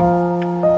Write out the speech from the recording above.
Música